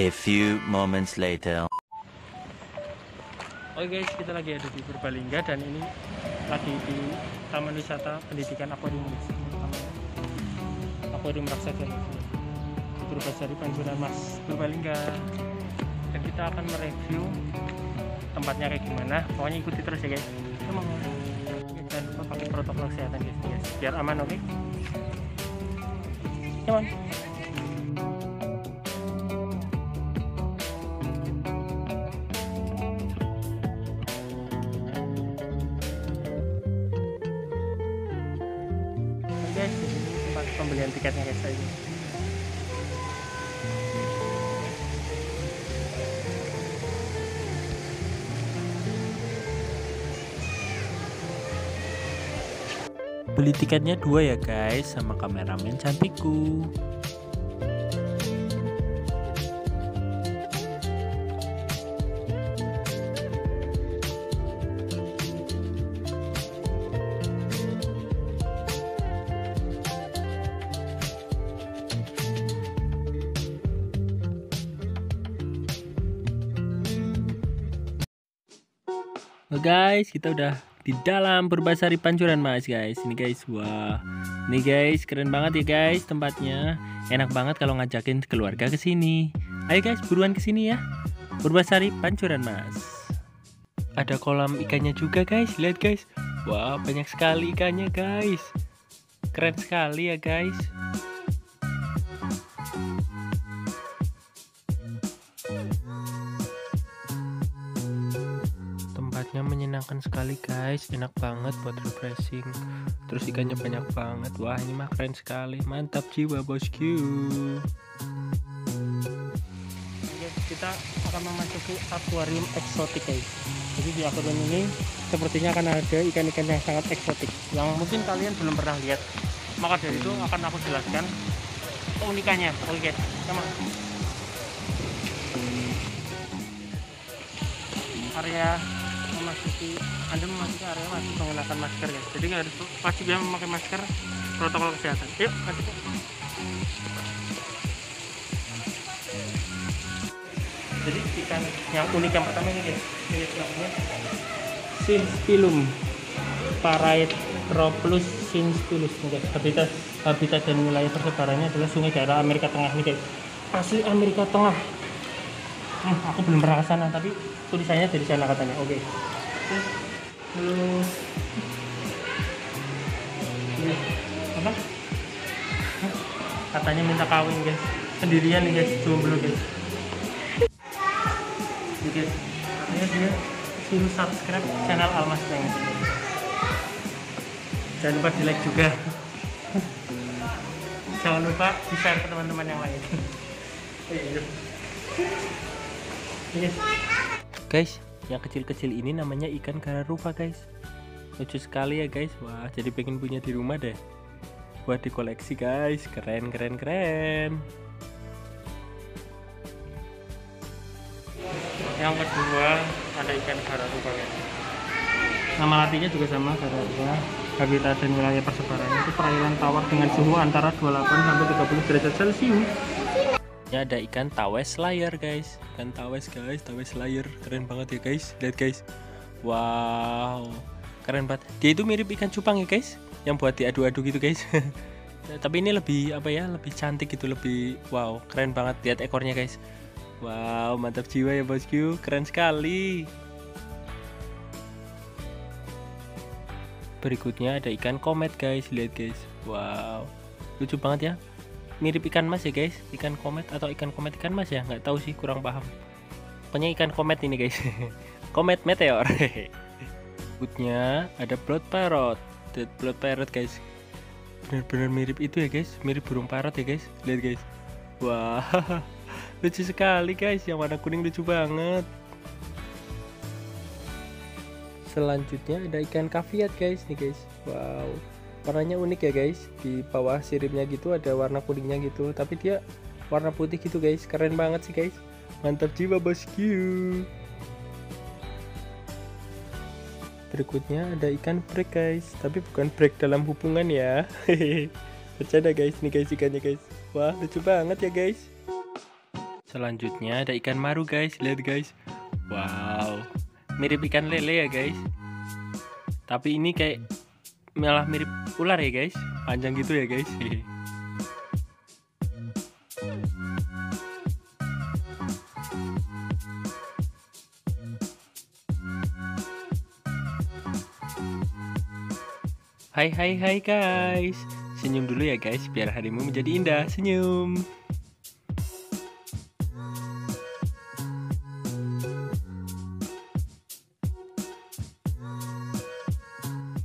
A few moments later. Oke guys, kita lagi ada di Purbalingga dan ini lagi di Taman Wisata Pendidikan Aquarium guys. Aquarium raksasa. Di Purbasari Panjuran Mas Purbalingga. Dan kita akan mereview tempatnya kayak gimana. Pokoknya ikuti terus ya guys. Come. Oke, Jangan lupa pakai protokol kesehatan guys. Biar aman oke. Come on. Tiketnya guys ini. Beli tiketnya dua ya guys sama kameramen cantikku. Oh guys, kita udah di dalam Purbasari Pancuran Mas guys. Ini guys, wah. Ini guys, keren banget ya guys tempatnya. Enak banget kalau ngajakin keluarga ke sini. Ayo guys, buruan ke sini ya. Purbasari Pancuran Mas. Ada kolam ikannya juga guys. Lihat guys. Wah, banyak sekali ikannya guys. Keren sekali ya guys. Tempatnya menyenangkan sekali guys. Enak banget buat refreshing. Terus ikannya banyak banget. Wah ini mah keren sekali. Mantap jiwa bosku. Kita akan memasuki akuarium eksotik guys. Jadi di akuarium ini sepertinya akan ada ikan-ikan yang sangat eksotik. Yang mungkin kalian belum pernah lihat. Maka dari itu akan aku jelaskan keunikannya. Oke sama. Area memasuki anda memasuki area masih menggunakan masker ya? Jadi harus wajib ya memakai masker protokol kesehatan. Yuk Pak. jadi ikan yang unik yang pertama ini guys. Ini namanya? Sinspilum Paraetroplus sinspilus guys. Habitat habitat dan wilayah persebarannya adalah sungai daerah Amerika Tengah nih guys. Asli Amerika Tengah Hmm, aku belum pernah ke sana tapi tulisannya dari sana katanya. Oke. Terus halo. Ini apa? Katanya minta kawin guys. Sendirian nih guys, jomblo guys. Guys, katanya dia suruh subscribe channel Almas Pengen. Jangan lupa di like juga. Jangan lupa di share ke teman-teman yang lain. Guys, yang kecil-kecil ini namanya ikan kararupa guys. Lucu sekali ya guys. Wah, jadi pengen punya di rumah deh. Buat dikoleksi guys. Keren, keren, keren. Yang kedua ada ikan kararupa guys. Nama artinya juga sama kararupa. Habitat dan wilayah persebarannya itu perairan tawar dengan suhu antara 28 sampai 30 derajat Celcius ya ada ikan tawes layar guys ikan tawes guys. Tawes layar. Keren banget ya guys. Lihat guys. Wow. Keren banget. Dia itu mirip ikan cupang ya guys. Yang buat diadu-adu gitu guys. Tapi ini lebih apa ya lebih cantik gitu. Lebih wow. Keren banget. Lihat ekornya guys. Wow mantap jiwa ya bosku. Keren sekali. Berikutnya ada ikan komet guys. Lihat guys. Wow. Lucu banget ya mirip ikan mas ya guys. Ikan komet atau ikan komet ikan mas ya? Nggak tahu sih kurang paham. Pokoknya ikan komet ini guys. Komet meteor. Berikutnya ada blood parrot. Dead blood parrot guys. Benar-benar mirip itu ya guys. Mirip burung parrot ya guys. Lihat guys. Wah lucu sekali guys. Yang warna kuning lucu banget. Selanjutnya ada ikan kaviat guys. Nih guys. Wow warnanya unik ya guys. Di bawah siripnya gitu ada warna kuningnya gitu. Tapi dia warna putih gitu guys. Keren banget sih guys. Mantap jiwa bosku berikutnya ada ikan break guys. Tapi bukan break dalam hubungan ya. Bercanda guys. Nih guys ikannya guys. Wah lucu banget ya guys. Selanjutnya ada ikan maru guys, lihat guys. Wow, mirip ikan lele ya guys. Tapi ini kayak malah mirip ular ya guys, panjang gitu ya guys. Hai hai hai guys. Senyum dulu ya guys biar harimu menjadi indah. Senyum.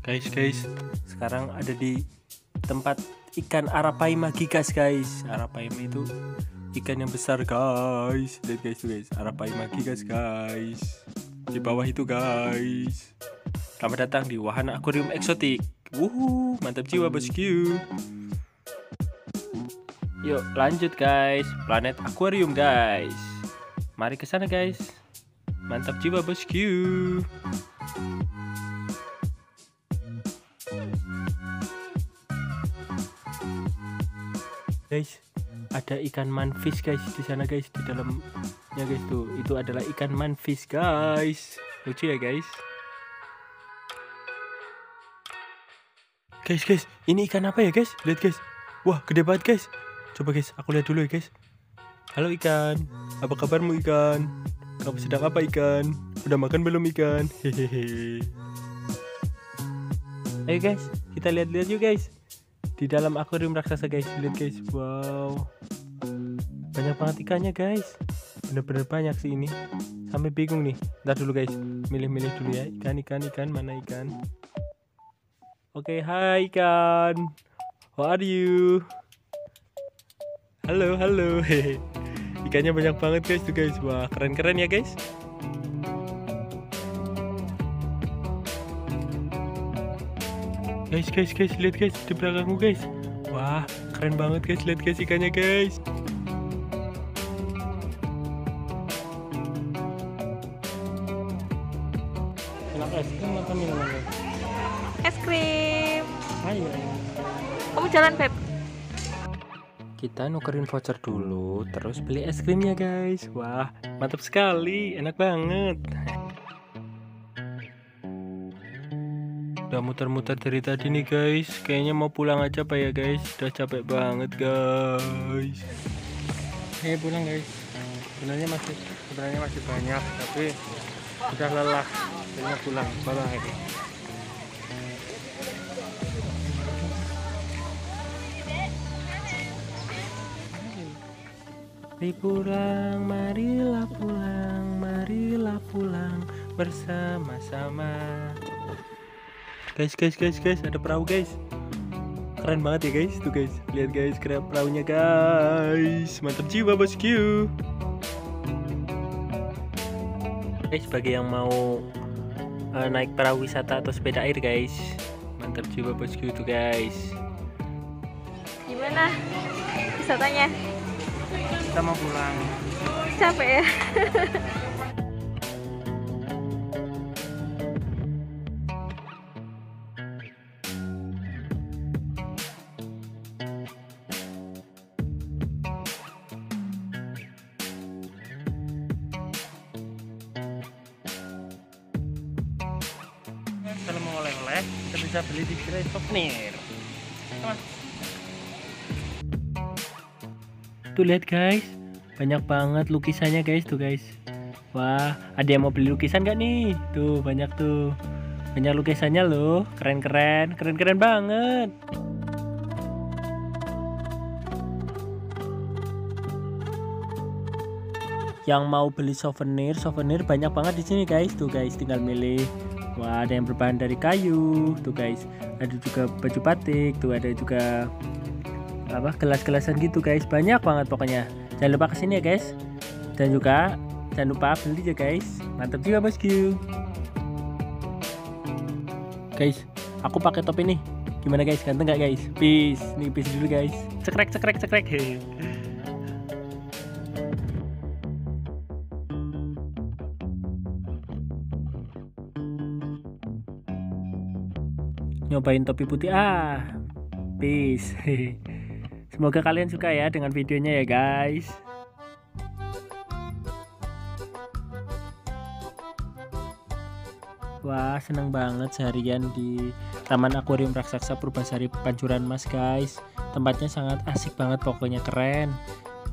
Guys guys Sekarang ada di tempat ikan arapai magikas guys Arapai itu ikan yang besar guys Lihat guys tuh guys Arapai magikas guys Di bawah itu guys Selamat datang di Wahana Aquarium Eksotik Wuhu, mantap jiwa bosku. Yuk lanjut guys, planet akuarium guys. Mari ke sana guys. Mantap jiwa bosku. Guys, ada ikan manfish guys di sana guys di dalamnya guys tuh. Itu adalah ikan manfish guys. Lucu ya guys. Guys, guys, ini ikan apa ya guys? Lihat guys. Wah, gede banget guys. Coba guys, aku lihat dulu ya guys. Halo ikan, apa kabarmu ikan? Kamu sedang apa ikan? Udah makan belum ikan? Hehehe. Ayo guys, kita lihat-lihat yuk guys. Di dalam akuarium raksasa guys, lihat guys. Wow. Banyak banget ikannya guys. Bener-bener banyak sih ini. Sampai bingung nih. Ntar dulu guys, milih-milih dulu ya. Ikan, ikan, ikan, mana ikan? Oke, okay, hai ikan. How are you? Halo, halo. Ikannya banyak banget guys tuh guys. Wah, keren-keren ya guys. Guys, guys, guys, lihat guys di belakangku guys. Wah, keren banget guys. Lihat guys ikannya guys. Kenapa es krim atau minuman guys? Es krim. Ayo. Kamu jalan, Beb. Kita nukerin voucher dulu, terus beli es krimnya guys. Wah, mantap sekali, enak banget. Udah muter-muter dari tadi nih guys. Kayaknya mau pulang aja pak ya guys. Udah capek banget guys. Ayo pulang guys. Sebenarnya masih sebenarnya masih banyak, tapi sudah lelah. Kayaknya pulang. Bye bye. Mari pulang, marilah pulang, marilah pulang bersama-sama. Guys, guys, guys, guys, ada perahu guys. Keren banget ya guys, tuh guys. Lihat guys, keren perahunya guys. Mantap jiwa bosku. Guys, bagi yang mau uh, naik perahu wisata atau sepeda air guys, mantap jiwa bosku tuh guys. Gimana wisatanya? Kita mau pulang. Capek ya? kita bisa beli di gerai souvenir. Mas, Tuh lihat guys, banyak banget lukisannya guys tuh guys. Wah, ada yang mau beli lukisan gak nih? Tuh banyak tuh, banyak lukisannya loh, keren-keren, keren-keren banget. Yang mau beli souvenir, souvenir banyak banget di sini guys. Tuh guys, tinggal milih. Wah, ada yang berbahan dari kayu, tuh guys. Ada juga baju batik, tuh ada juga apa gelas-gelasan gitu guys. Banyak banget pokoknya. Jangan lupa ke sini ya guys. Dan juga jangan lupa beli ya guys. Mantap juga bosku guys aku pakai topi nih. Gimana guys? Ganteng nggak guys? Peace. Nih peace dulu guys. Cekrek cekrek cekrek nyobain topi putih. Ah peace. Semoga kalian suka ya dengan videonya ya guys. Wah seneng banget seharian di Taman Akuarium Raksasa Purbasari Pancuran Mas guys. Tempatnya sangat asik banget pokoknya keren.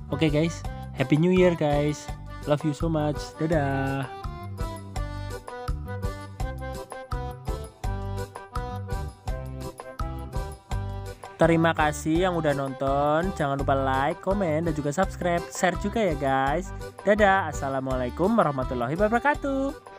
Oke okay, guys. Happy New Year guys. Love you so much. Dadah. Terima kasih yang udah nonton. Jangan lupa like, komen, dan juga subscribe. Share juga ya guys. Dadah. Assalamualaikum warahmatullahi wabarakatuh.